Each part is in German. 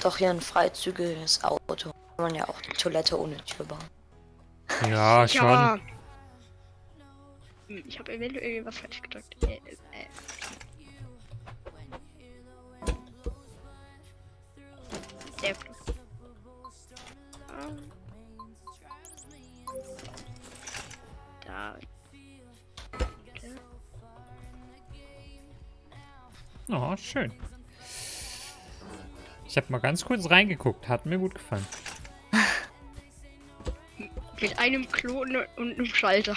ist doch hier ein freizügiges Auto. Kann man ja auch die Toilette ohne Tür bauen. Ja, schon. Ja. Hm, Ich habe eventuell irgendwas falsch gedrückt. Äh, äh, äh. Sehr gut. Ah. Da. Oh, schön. Ich habe mal ganz kurz reingeguckt. Hat mir gut gefallen. Mit einem Klo und einem Schalter.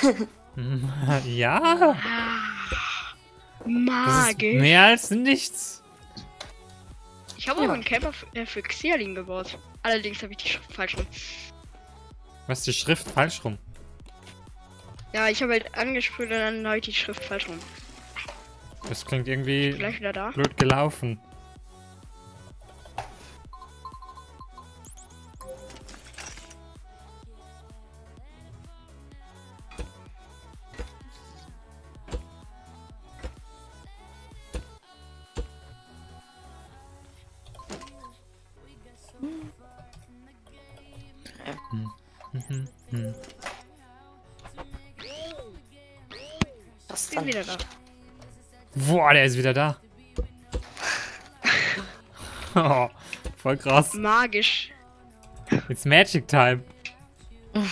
ja, Ah. das ist Magisch. mehr als nichts. Ich habe auch Ja. einen Camper für, äh, für Xialin gebaut. Allerdings habe ich die Schrift falsch rum. Was ist die Schrift falsch rum? Ja, ich habe halt angesprüht und dann habe ich die Schrift falsch rum. Das klingt irgendwie Gleich wieder da. blöd gelaufen. Bin dann. wieder da. Boah, der ist wieder da. oh, voll krass. Magisch. It's Magic Time.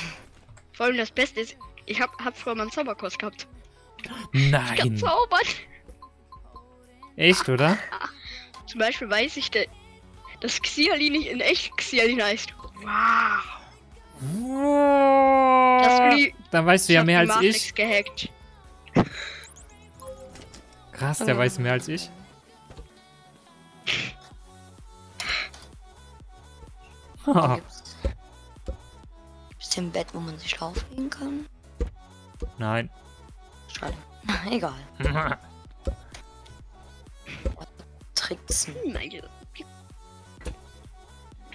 Vor allem das Beste ist, ich hab, hab früher mal einen Zauberkurs gehabt. Ich Nein. kann zaubern. Echt, oder? Zum Beispiel weiß ich, dass Xialin nicht in echt Xialin heißt. Wow. Das Wow. Dann weißt du ja mehr als ich. gehackt. Krass, der Oh. weiß mehr als ich. Da gibt's gibt's hier ein Bett, wo man sich drauflegen kann? Nein. Schade. Egal. Tricksen. Nein.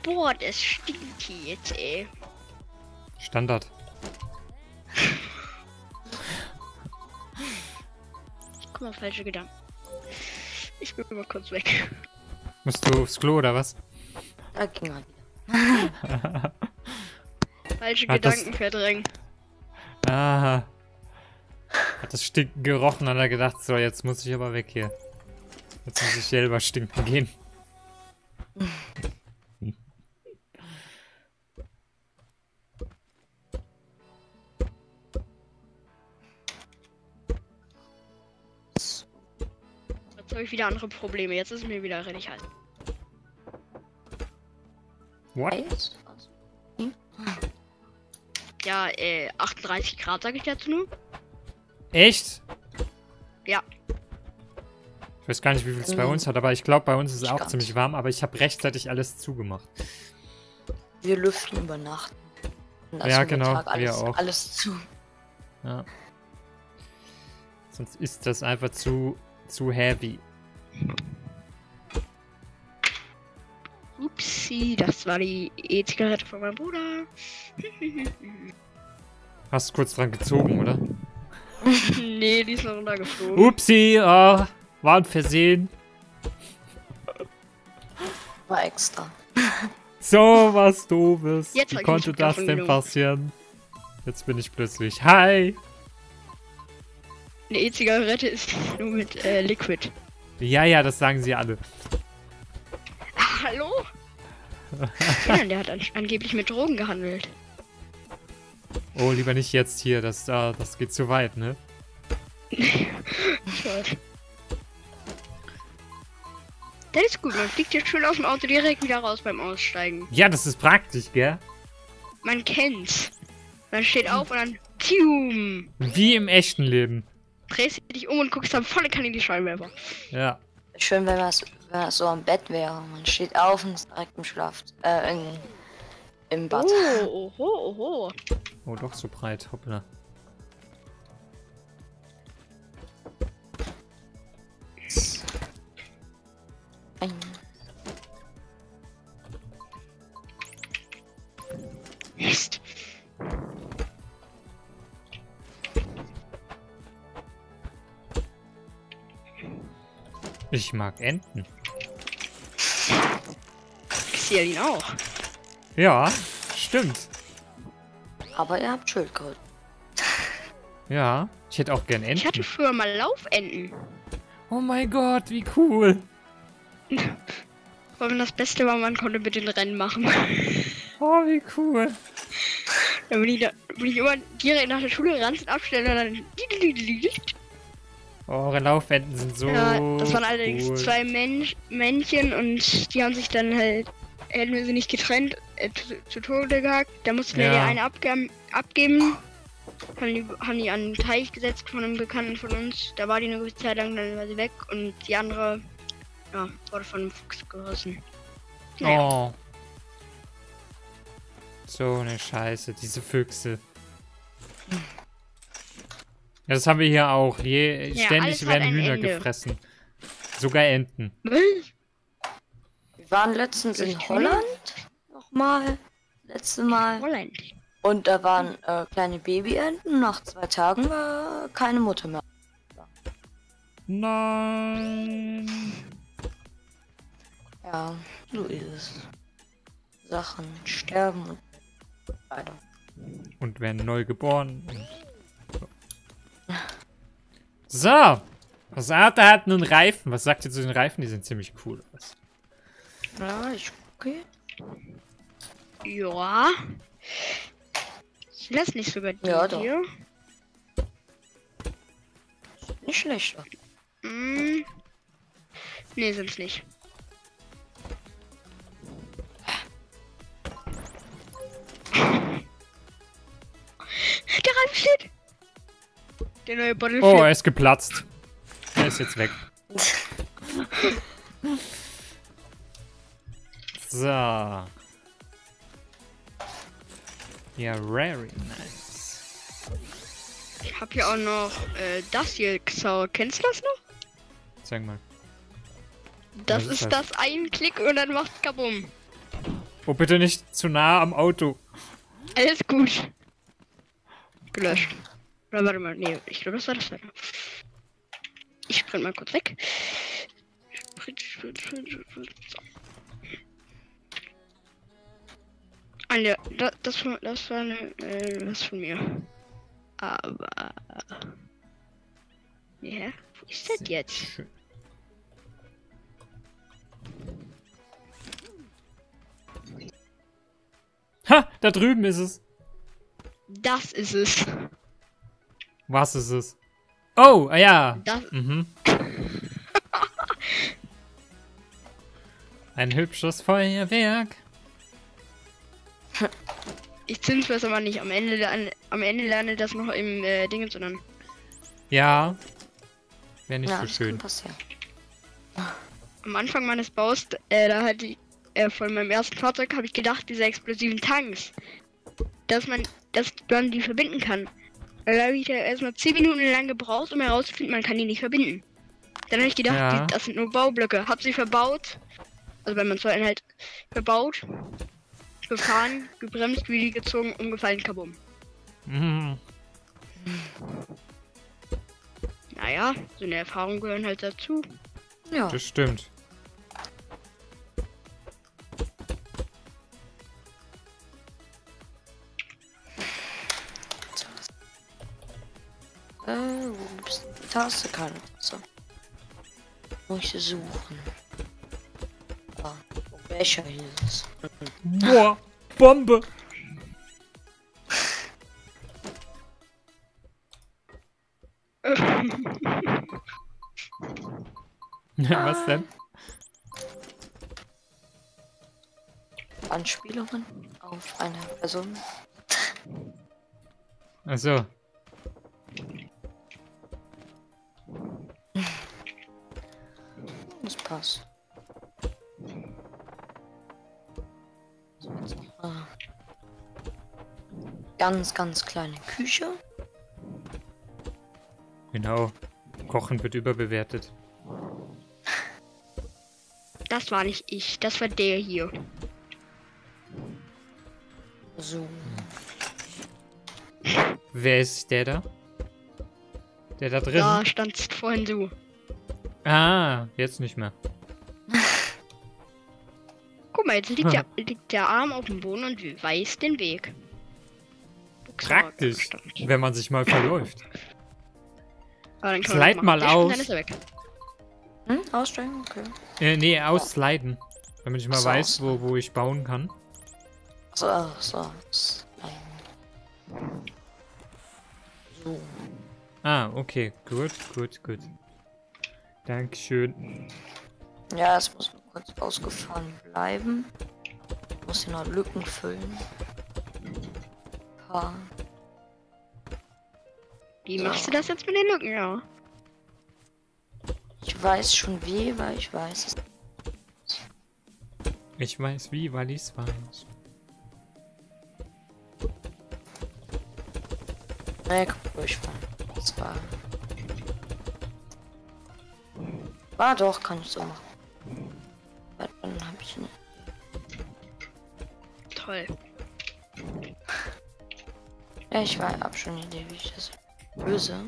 Boah, das stinkt hier jetzt, ey. Standard. Guck mal, falsche Gedanken. Ich bin mal kurz weg. Musst du aufs Klo oder was? Da ging er wieder. Falsche Hat das- Gedanken verdrängen. Ah. Hat das Stinken gerochen und hat er gedacht, so, jetzt muss ich aber weg hier. Jetzt muss ich selber stinken gehen. habe ich wieder andere Probleme. Jetzt ist mir wieder richtig heiß. What? Ja, äh, 38 Grad sage ich dazu nur. Echt? Ja. Ich weiß gar nicht, wie viel es bei Mhm. uns hat, aber ich glaube, bei uns ist es auch ziemlich warm, aber ich habe rechtzeitig alles zugemacht. Wir lüften über Nacht. Und Ja, genau, Tag wir Alles, auch. alles zu. Ja. Sonst ist das einfach zu, zu heavy. Upsi, das war die E-Zigarette von meinem Bruder. Hast kurz dran gezogen, oder? nee, die ist noch runtergeflogen. Upsi, oh, war ein Versehen. War extra. So was doofes. Jetzt Wie konnte das denn passieren? Jetzt bin ich plötzlich. Hi! Eine E-Zigarette ist nur mit äh, Liquid. Ja, ja, das sagen sie alle. Ah, hallo? ja, der hat an angeblich mit Drogen gehandelt. Oh, lieber nicht jetzt hier, das, äh, das geht zu weit, ne? Ich weiß. Das ist gut, man fliegt jetzt schön aus dem Auto direkt wieder raus beim Aussteigen. Ja, das ist praktisch, gell? Man kennt's. Man steht auf und dann Tium, Wie im echten Leben. drehst dich um und guckst dann volle Kanne in die Scheinwerfer. Ja. Schön, wenn das, wenn das so am Bett wäre. Man steht auf und ist direkt im Schlaf. Äh, in, im Bad. Oh, oho, oho. Oh, doch so breit. Hoppla. Ich mag Enten. ihn auch. Ja, stimmt. Aber ihr habt Schildkröten. Ja, ich hätte auch gern Ich hatte Enten. früher mal Laufenten. Oh mein Gott, wie cool. Vor allem das Beste war, man konnte mit den Rennen machen. Oh, wie cool. Dann bin ich, da, bin ich immer direkt nach der Schule ranzen abstellen und dann. Oh, eure Laufenden sind so Ja, das waren allerdings cool. zwei Mensch, Männchen und die haben sich dann halt, hätten wir sie nicht getrennt, äh, zu, zu Tode gehackt. Da mussten wir Ja. ja eine abgeben, abgeben. Haben die, haben die an einen Teich gesetzt von einem Bekannten von uns. Da war die eine gewisse Zeit lang, dann war sie weg und die andere, ja, wurde von einem Fuchs gerissen. Naja, Oh. So eine Scheiße, diese Füchse. Ja, das haben wir hier auch. Je, Ja, ständig werden Hühner Ende. gefressen. Sogar Enten. Was? Wir waren letztens in? Holland. Nochmal. Letzte Mal. Holland. Und da waren äh, kleine Babyenten. Nach zwei Tagen war keine Mutter mehr. Nein. Ja, so ist es. Sachen sterben und weiter. Und werden neu geboren. Und so. so. Das Arthur hat nun Reifen. Was sagt ihr zu den Reifen? Die sind ziemlich cool aus. Ja, ich okay. Ja. Sind das nicht sogar die Ja, doch. hier? Nicht schlecht. Hm. Nee, sind's nicht. Der neue Battlefield. Oh, er ist geplatzt. Er ist jetzt weg. So. Ja, very nice. Ich hab hier auch noch äh, das hier, Xau. Kennst du das noch? Sag mal. Das ist ist das? das ein Klick und dann macht's kabum. Oh, bitte nicht zu nah am Auto. Alles gut. Gelöscht. Oder warte mal, nee, ich glaube, das war das weiter. Ich sprint mal kurz weg. Sprint, sprint, sprint, sprint. So. Alter, das, das, war, das war eine, äh, was von mir. Aber. Ja, wo ist das jetzt? Ha, da drüben ist es. Das ist es. Was ist es? Oh, ah ja. Das, Mhm. Ein hübsches Feuerwerk. ich zünd's das aber nicht. Am Ende, am Ende landet das noch im äh, Ding, sondern. Ja. Wäre nicht ja, so das schön. Am Anfang meines Baus, äh, da hatte ich, äh, von meinem ersten Fahrzeug habe ich gedacht, diese explosiven Tanks, dass man, dass man die verbinden kann. Da habe ich da erstmal 10 Minuten lang gebraucht, um herauszufinden, man kann die nicht verbinden. Dann habe ich gedacht, Ja. die, das sind nur Baublöcke. Hab sie verbaut, also wenn man zwei halt verbaut, gefahren, gebremst, wie die gezogen, umgefallen, kabum. Mhm. Naja, so eine Erfahrung gehören halt dazu. Ja, Das stimmt. Bist du? Die Taste keine Taste. Muss ich suchen. Ah, Becher hier ist es. Boah, Bombe. Was denn? Anspielungen auf eine Person. Achso. Das passt. So, jetzt noch, Ganz, ganz kleine Küche. Genau. Kochen wird überbewertet. Das war nicht ich, das war der hier. So. Wer ist der da? Der da drin? Da stand's vorhin so. Ah, jetzt nicht mehr. Guck mal, jetzt liegt der, liegt der Arm auf dem Boden und weiß den Weg. Praktisch, wenn man sich mal verläuft. Aber dann kann man Slide auch mal machen. Aus. Dann ist er weg. Hm? Aussteigen? Okay. Äh, nee, aussliden. Damit ich mal so, weiß, wo, wo ich bauen kann. So, so. So. Ah, okay. Gut, gut, gut. Dankeschön. Ja, es muss kurz ausgefahren bleiben. Ich muss hier noch Lücken füllen. Paar. Wie machst du das jetzt mit den Lücken, ja? Ich weiß schon wie, weil ich weiß es. Ich weiß wie, weil ich's weiß. Nee, guck durchfahren. Das war. War doch, kann ich so machen. Weil Dann hab ich nicht. Toll. Ja, ich war, hab schon eine Idee, wie ich das löse.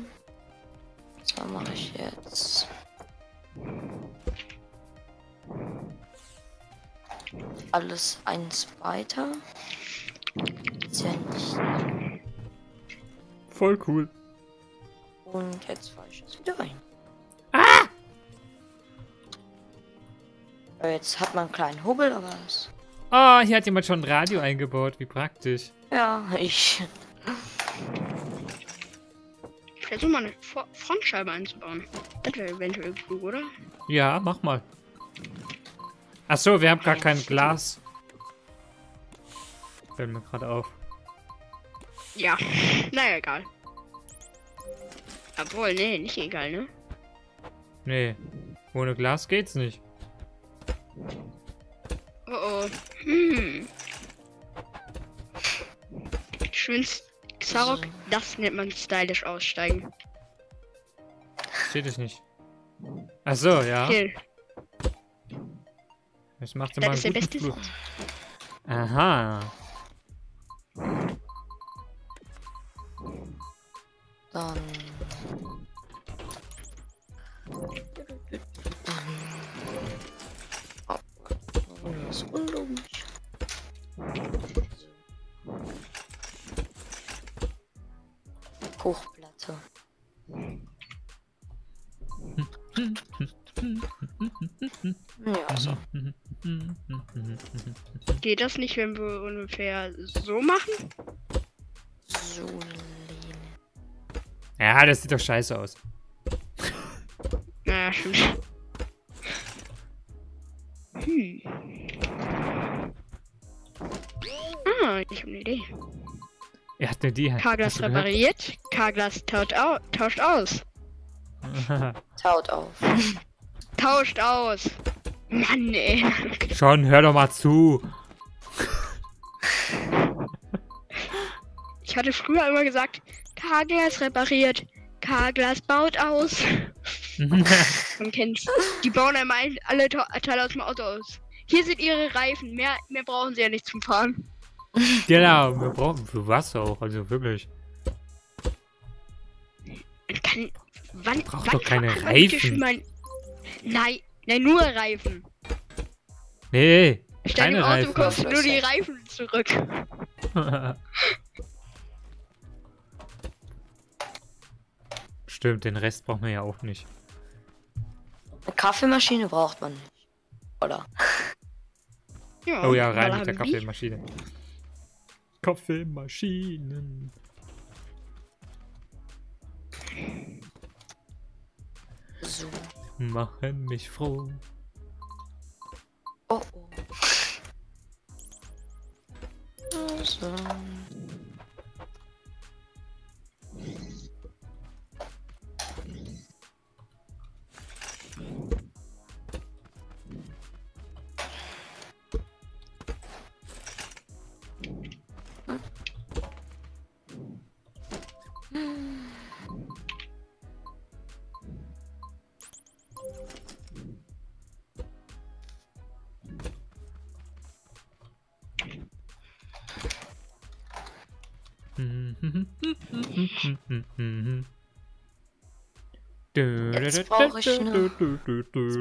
So mache ich jetzt. Alles eins weiter. Ist ja nicht. Voll cool. Und jetzt fahre Jetzt hat man einen kleinen Hubbel, aber es. Oh, hier hat jemand schon ein Radio eingebaut. Wie praktisch. Ja, ich. Ich versuche mal eine Vor- Frontscheibe einzubauen. Das wäre eventuell klug, oder? Ja, mach mal. Ach so, wir haben gar kein Glas. Fällt mir gerade auf. Ja. Naja, egal. Obwohl, nee, nicht egal, ne? Nee. Ohne Glas geht's nicht. Oh oh. Hm. Schönst. Xarok, das nennt man stylisch aussteigen. Steht es nicht. Ach so, ja. Hier, Das macht das immer ist einen der guten beste Flug. Aha. Dann. Geht das nicht, wenn wir ungefähr so machen? So. Ja, das sieht doch scheiße aus. Naja, stimmt. Hm. Ah, ich habe eine Idee. Er hat eine Idee. Gehört? repariert, Carglass tauscht, au tauscht aus. Taut auf. Tauscht aus. Mann, ey. Schon, hör doch mal zu. Ich hatte früher immer gesagt, Carglass repariert, Carglass baut aus. Man kennt's. Die bauen einmal ein- alle Te- Teile aus dem Auto aus. Hier sind ihre Reifen. Mehr, mehr brauchen sie ja nicht zum Fahren. genau, wir brauchen für was auch, also wirklich. Kann. Wann, Braucht wann doch keine Reifen. Mal, nein, nein, nur Reifen. Nee, keine im Auto Reifen. kommst nur die Reifen zurück. Stimmt, den Rest braucht man ja auch nicht. Eine Kaffeemaschine braucht man nicht. Oder? Ja, Oh ja, rein mit der Kaffeemaschine. Kaffeemaschinen. Machen mich froh. Jetzt brauche ich eine-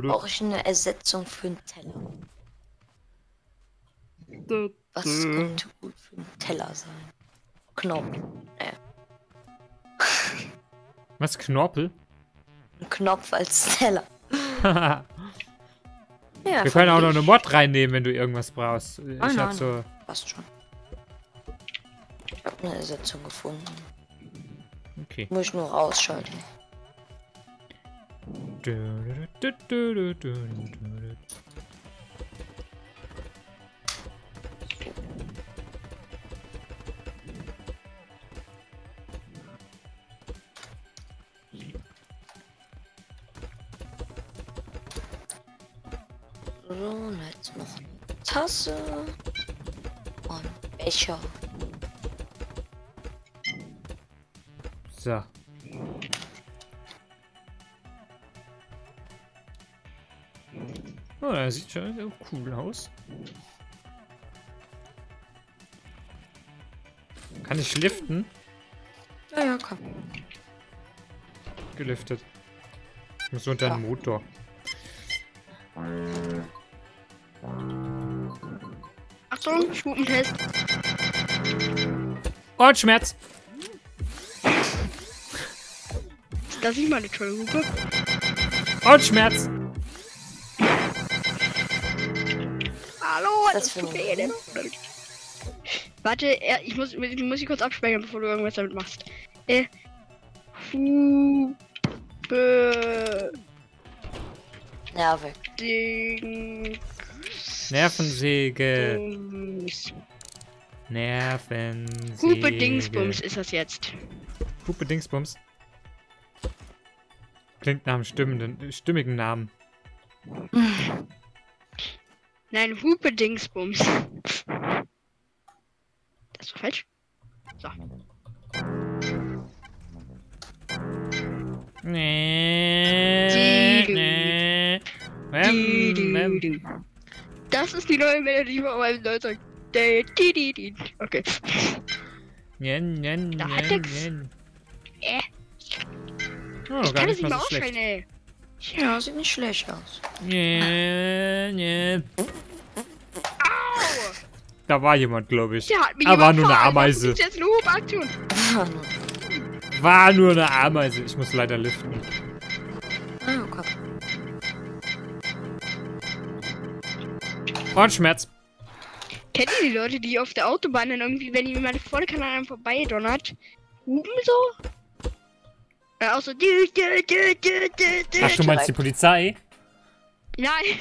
Brauche ich eine Ersetzung für einen Teller. Was könnte gut für einen Teller sein? Knopf. Äh, Was, Knorpel? ein Knopf als Teller. Wir Ja, können auch noch eine. Mod reinnehmen, wenn du irgendwas brauchst. Ich Ah, hab so. Passt schon. Habe eine Ersetzung gefunden. Okay. Muss ich nur ausschalten. So, jetzt noch eine Tasse. Und Becher. Oh, er sieht schon cool aus. Kann ich liften? Ja, ja, komm. Geliftet. Ich muss unter den Ja. Motor. Achtung, Schwupentest. Ohrenschmerz! Das ist mal eine tolle Hupe. Ohrenschmerz! Hallo, Das mir denn? Warte, er- ich muss, ich muss ich kurz abspeichern, bevor du irgendwas damit machst. Äh. Hupe. Nervig. Nervensäge. Dingsbums. Nervensäge. Hupe Dingsbums ist das jetzt. Hupe Dingsbums. Klingt nach einem stimmenden, stimmigen Namen. Nein, Hupe Dingsbums. Das ist falsch. So. Nee, nee. Das ist die neue Melodie von meinem Neuzeit. Di-di-di-di. Okay. Nien, nien, Da hat nien, nix. nien. Äh. Oh, Ich kann das nicht mal ausschreien, ey. Ja, sieht nicht schlecht aus. Nien. Au! Da war jemand, glaube ich. Der hat mich Aber nur eine. Ameise. Das ist jetzt eine Hubaktion. War nur eine Ameise. Ich muss leider liften. Ah, komm. Ohrenschmerz. Kennt ihr die Leute, die auf der Autobahn dann irgendwie, wenn jemand voll kann an einem vorbeidonnert, hupen so? Ja, auch so. dü, dü, dü, dü, dü. Ach, du meinst die Polizei? Nein,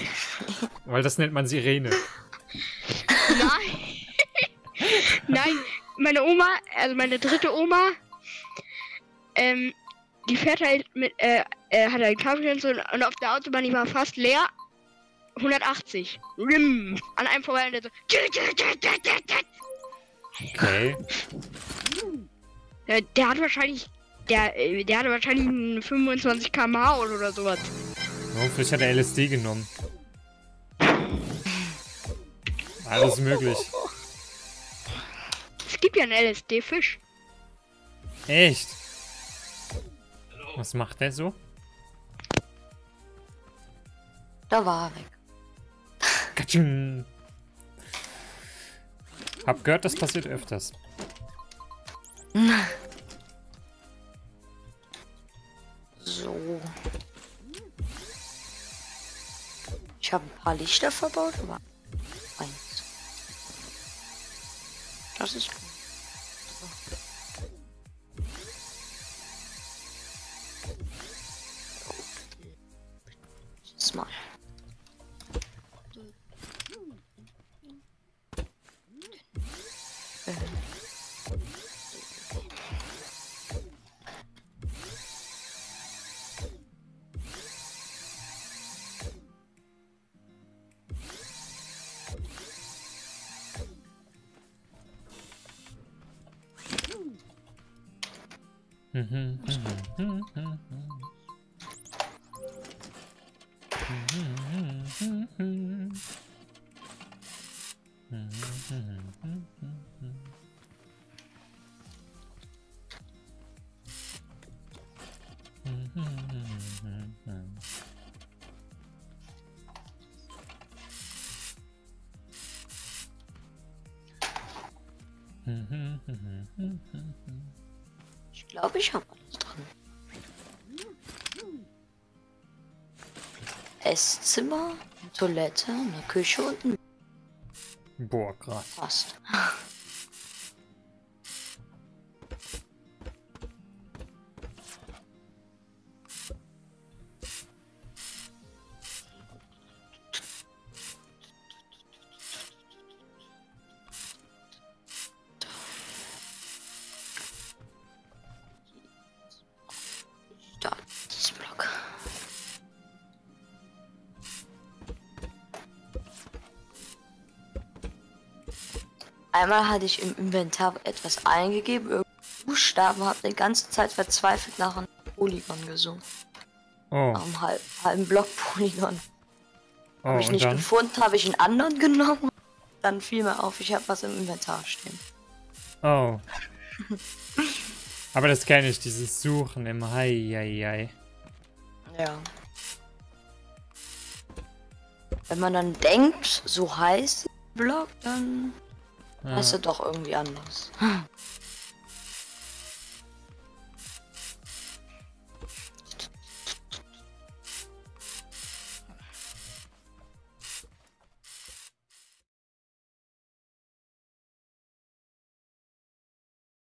Weil das nennt man Sirene. nein. nein, meine Oma, also meine dritte Oma, ähm, die fährt halt mit, äh, äh hat halt Kabelgrenze und, und auf der Autobahn, die war fast leer. 180. Rim. An einem vorbei und der so. Okay. Der, der hat wahrscheinlich. Der, äh, der hatte wahrscheinlich einen 25 km/h oder sowas. Oh, vielleicht hat er LSD genommen. Alles möglich. Es gibt ja einen LSD-Fisch. Echt? Was macht der so? Da war er weg. Katsching. Hab gehört, das passiert öfters. Ich habe ein paar Lichter verbaut, aber eins. Das ist gut. Mhm, mhm, mhm, Esszimmer, eine Toilette, eine Küche und ein Boah, krass. Fast. Einmal hatte ich im Inventar etwas eingegeben, Buchstaben, habe die ganze Zeit verzweifelt nach einem Polygon gesucht. Oh, Nach einem halb, halben Block-Polygon. oh Habe ich nicht dann? gefunden, habe ich einen anderen genommen. Dann fiel mir auf, ich habe was im Inventar stehen. Oh. Aber das kenne ich, dieses Suchen im Hai, Hai, Hai. Ja. Wenn man dann denkt, so heißt Block, dann Ja. er doch irgendwie anders.